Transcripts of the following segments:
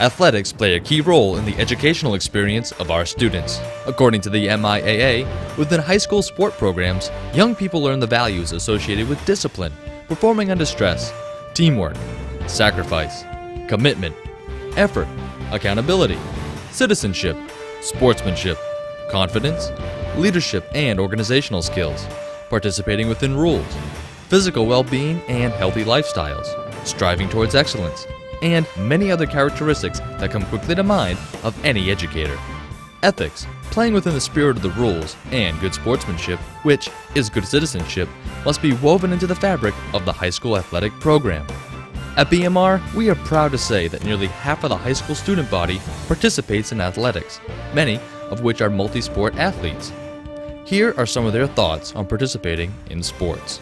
Athletics play a key role in the educational experience of our students. According to the MIAA, within high school sport programs, young people learn the values associated with discipline, performing under stress, teamwork, sacrifice, commitment, effort, accountability, citizenship, sportsmanship, confidence, leadership and organizational skills, participating within rules, physical well being and healthy lifestyles, striving towards excellence, and many other characteristics that come quickly to mind of any educator. Ethics, playing within the spirit of the rules, and good sportsmanship, which is good citizenship, must be woven into the fabric of the high school athletic program. At BMR, we are proud to say that nearly half of the high school student body participates in athletics, many of which are multi sport athletes. Here are some of their thoughts on participating in sports.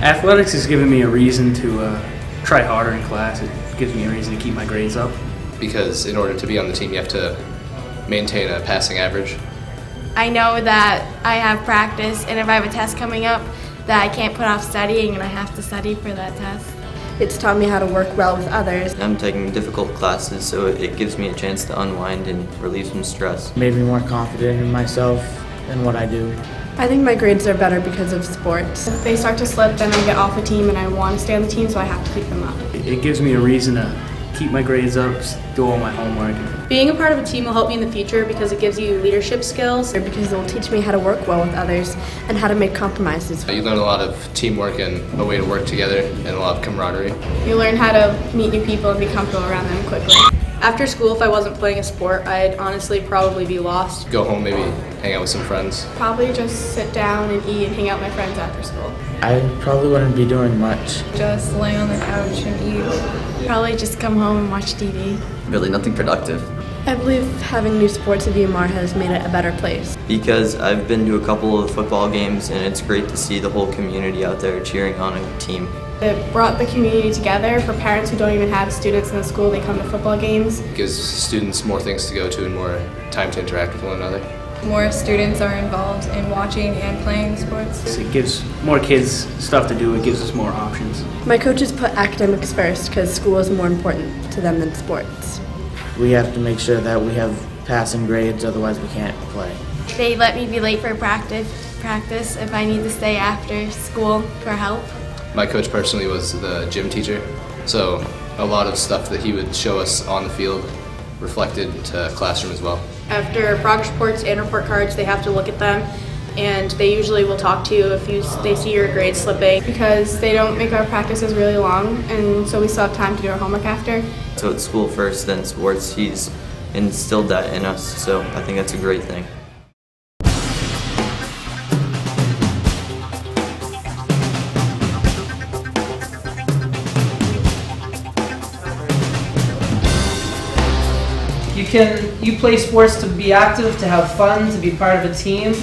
Athletics has given me a reason to uh, try harder in class. It gives me a reason to keep my grades up. because in order to be on the team, you have to maintain a passing average. I know that I have practice, and if I have a test coming up, that I can't put off studying, and I have to study for that test. It's taught me how to work well with others. I'm taking difficult classes, so it gives me a chance to unwind and relieve some stress. made me more confident in myself and what I do. I think my grades are better because of sports. If they start to slip, then I get off the team and I want to stay on the team, so I have to keep them up. It it gives me a reason to keep my grades up, do all my homework. Being a part of a team will help me in the future because it gives you leadership skills. Because it will teach me how to work well with others and how to make compromises. You learn a lot of teamwork and a way to work together and a lot of camaraderie. You learn how to meet new people and be comfortable around them quickly. After school, if I wasn't playing a sport, I'd honestly probably be lost. Go home, maybe hang out with some friends. Probably just sit down and eat and hang out with my friends after school. I probably wouldn't be doing much. Just lay on the couch and eat. Probably just come home and watch TV. Really, nothing productive. I believe having new sports at BMR has made it a better place. Because I've been to a couple of football games, and it's great to see the whole community out there cheering on a team. It brought the community together. For parents who don't even have students in the school, they come to football games. gives students more things to go to and more time to interact with one another. More students are involved in watching and playing sports. It gives more kids stuff to do, it gives us more options. My coaches put academics first because school is more important to them than sports. We have to make sure that we have passing grades, otherwise we can't play. They let me be late for practice, practice if I need to stay after school for help. My coach personally was the gym teacher, so a lot of stuff that he would show us on the field reflected to classroom as well. After progress reports and report cards, they have to look at them, and they usually will talk to you if you they see your grades slipping. Because they don't make our practices really long, and so we still have time to do our homework after. So it's school first, then sports. He's instilled that in us, so I think that's a great thing. Can you play sports to be active, to have fun, to be part of a team,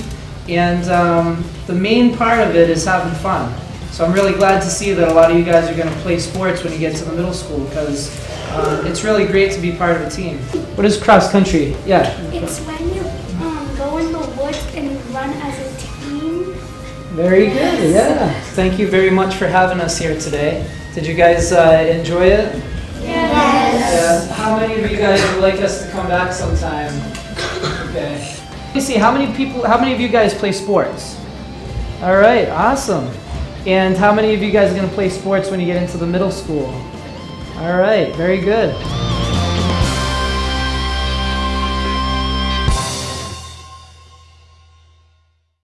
and um, the main part of it is having fun. So I'm really glad to see that a lot of you guys are going to play sports when you get to the middle school because uh, it's really great to be part of a team. What is cross country? Yeah. It's when you um, go in the woods and run as a team. Very good. Yeah. Thank you very much for having us here today. Did you guys uh, enjoy it? Yeah. How many of you guys would like us to come back sometime? Okay. Let me see. How many people? How many of you guys play sports? All right. Awesome. And how many of you guys are going to play sports when you get into the middle school? All right. Very good.